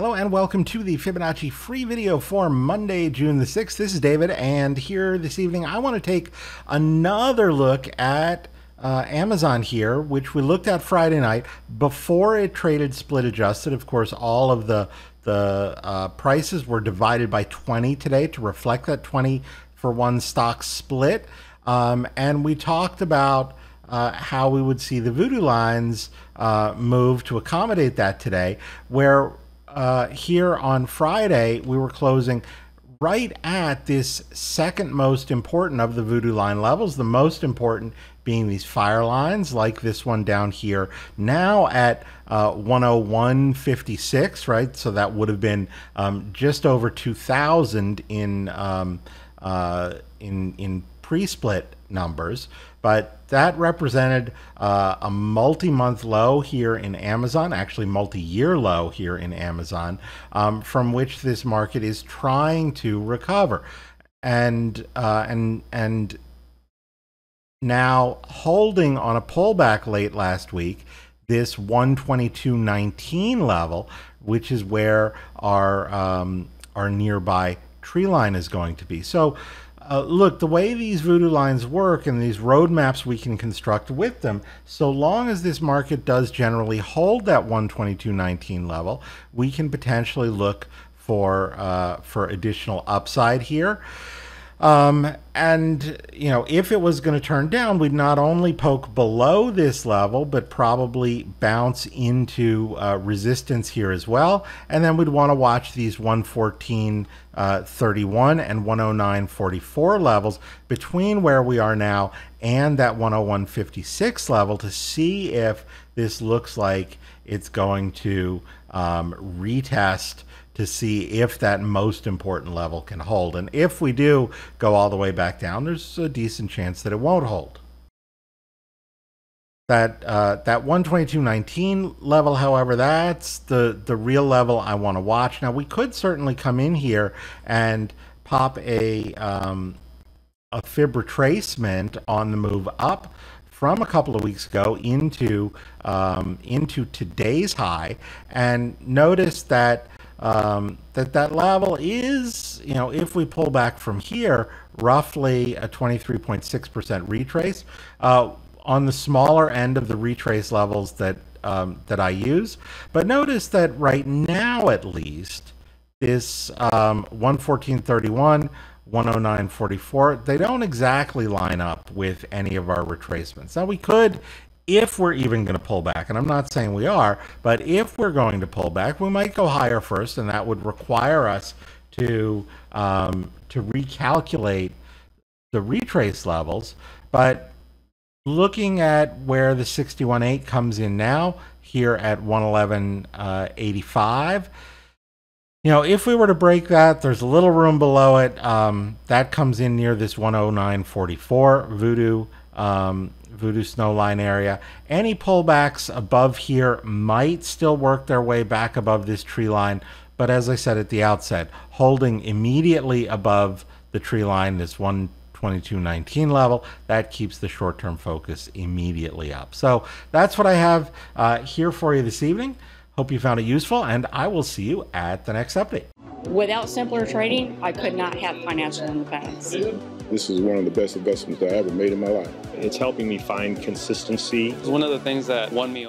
Hello and welcome to the Fibonacci free video for Monday, June the 6th. This is David, and here this evening I want to take another look at uh, Amazon here, which we looked at Friday night before it traded split adjusted. Of course, all of the the uh, prices were divided by 20 today to reflect that 20 for one stock split. Um, and we talked about uh, how we would see the voodoo lines uh, move to accommodate that today, where uh, here on Friday, we were closing right at this second most important of the voodoo line levels, the most important being these fire lines like this one down here. Now at uh, 101.56 right? So that would have been um, just over 2000 in um, uh, in in pre-split numbers but that represented uh, a multi-month low here in Amazon, actually multi-year low here in Amazon, um, from which this market is trying to recover, and uh, and and now holding on a pullback late last week, this 122.19 level, which is where our um, our nearby tree line is going to be. So uh, look, the way these voodoo lines work and these roadmaps we can construct with them, so long as this market does generally hold that 122.19 level, we can potentially look for uh, for additional upside here. Um, and, you know, if it was going to turn down, we'd not only poke below this level, but probably bounce into uh, resistance here as well. And then we'd want to watch these 114.31 uh, and 109.44 levels between where we are now and that 101.56 level to see if this looks like it's going to um, retest to see if that most important level can hold. And if we do go all the way back down, there's a decent chance that it won't hold. That uh, that 122.19 level, however, that's the the real level I want to watch. Now we could certainly come in here and pop a um, a fib retracement on the move up from a couple of weeks ago into um, into today's high, and notice that um, that that level is, you know, if we pull back from here, roughly a 23.6% retrace uh, on the smaller end of the retrace levels that um, that I use. But notice that right now, at least, this um, 114.31, 109.44, they don't exactly line up with any of our retracements. Now we could if we're even going to pull back, and I'm not saying we are, but if we're going to pull back, we might go higher first, and that would require us to um, to recalculate the retrace levels. But looking at where the 61.8 comes in now, here at 111.85. Uh, you know, if we were to break that, there's a little room below it. Um, that comes in near this 109.44 voodoo um, Voodoo Snowline area. Any pullbacks above here might still work their way back above this tree line, but as I said at the outset, holding immediately above the tree line, this 122.19 level, that keeps the short-term focus immediately up. So that's what I have uh, here for you this evening. Hope you found it useful, and I will see you at the next update. Without simpler trading, I could not have financial independence. This is one of the best investments I ever made in my life. It's helping me find consistency. It's one of the things that won me